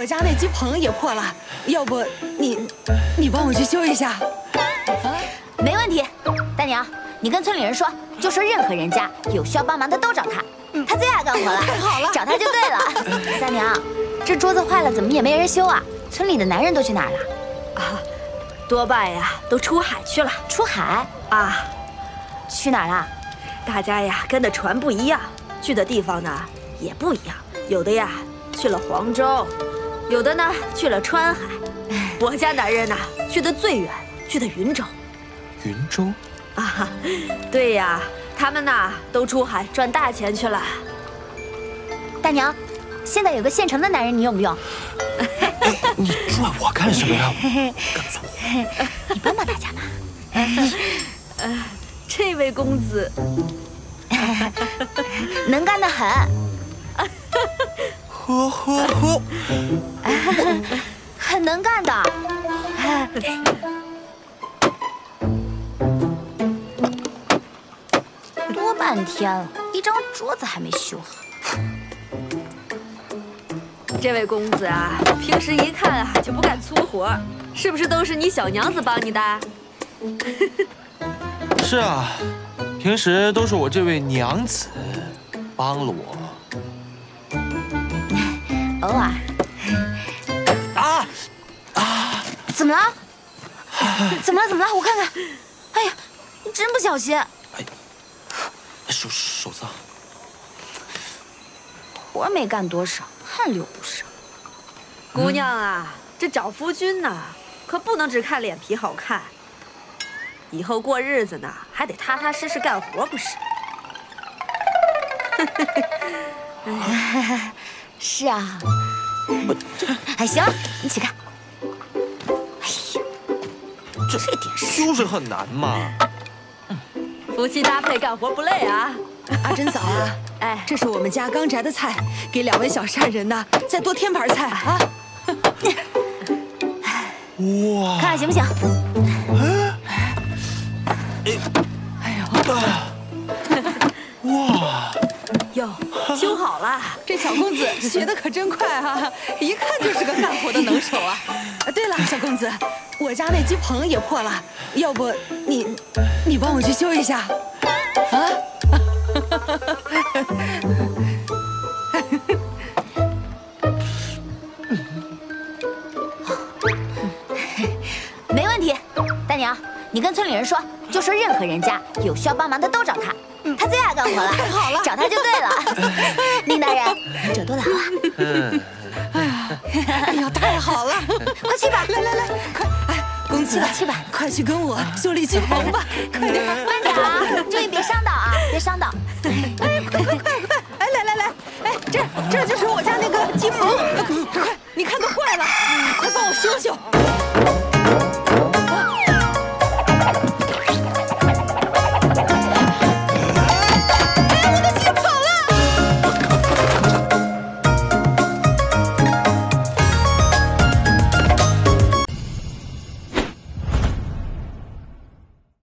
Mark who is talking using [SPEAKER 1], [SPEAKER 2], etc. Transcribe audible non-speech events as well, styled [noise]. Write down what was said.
[SPEAKER 1] 我家那鸡棚也破了，要不你你帮我去修一下？
[SPEAKER 2] 啊，没问题。大娘，你跟村里人说，就说任何人家有需要帮忙的都找他，他最爱干活了。[laughs]
[SPEAKER 1] 太好了，
[SPEAKER 2] 找他就对了。[laughs] 大娘，这桌子坏了，怎么也没人修啊？村里的男人都去哪儿了？啊，
[SPEAKER 3] 多半呀都出海去了。
[SPEAKER 2] 出海
[SPEAKER 3] 啊？
[SPEAKER 2] 去哪儿了？
[SPEAKER 3] 大家呀跟的船不一样，去的地方呢也不一样。有的呀去了黄州，有的呢去了川海。我家男人呐去的最远，去的云州。
[SPEAKER 4] 云州？
[SPEAKER 3] 啊，对呀，他们呐都出海赚大钱去了。
[SPEAKER 2] 大娘，现在有个现成的男人，你用不用？
[SPEAKER 4] 你拽我干什么呀？
[SPEAKER 2] 你帮帮大家嘛。[laughs]
[SPEAKER 3] 呃，这位公子 [laughs]
[SPEAKER 2] 能干的很。
[SPEAKER 4] 呵呵呵，[laughs]
[SPEAKER 2] 很能干的。多半天了，一张桌子还没修好。
[SPEAKER 3] 这位公子啊，平时一看啊就不干粗活，是不是都是你小娘子帮你的？[laughs]
[SPEAKER 4] 是啊，平时都是我这位娘子帮了我。
[SPEAKER 2] 偶尔。啊啊！怎么了？怎么了？怎么了？我看看。哎呀，你真不小心。哎，
[SPEAKER 4] 手手脏。
[SPEAKER 2] 活没干多少，汗流不少。
[SPEAKER 3] 姑娘啊，这找夫君呢，可不能只看脸皮好看。以后过日子呢，还得踏踏实实干活，不是？[laughs]
[SPEAKER 2] 是啊。哎，行，你起开。哎呀，
[SPEAKER 4] 这点事就是很难嘛。
[SPEAKER 3] 夫妻搭配干活不累啊。
[SPEAKER 1] 阿珍嫂啊，哎，这是我们家刚摘的菜，给两位小善人呢，再多添盘菜啊。
[SPEAKER 4] 哇，
[SPEAKER 2] 看看行不行？
[SPEAKER 1] 哎，哎呦，
[SPEAKER 3] 哇，哟，修好了，[laughs]
[SPEAKER 1] 这小公子学的可真快啊，[laughs] 一看就是个干活的能手啊。对了，小公子，我家那鸡棚也破了，要不你你帮我去修一下？啊？[laughs]
[SPEAKER 2] 没问题，大娘，你跟村里人说，就说任何人家有需要帮忙的都找他，他最爱干活了。[laughs]
[SPEAKER 1] 太好了，
[SPEAKER 2] 找他就对了。[laughs] 宁大人，能者多劳啊。
[SPEAKER 1] 哎呀，哎呀，太好了，
[SPEAKER 2] 快去吧，
[SPEAKER 1] 来来来，快，哎，公子，
[SPEAKER 2] 去吧去吧，
[SPEAKER 1] 快去跟我修理金棚吧，快点，
[SPEAKER 2] 慢点啊，注意别伤到啊，别伤到。